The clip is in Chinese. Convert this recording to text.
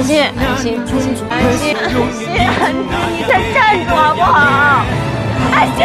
安心，安心，安心，安心，你再站住好不好？安心。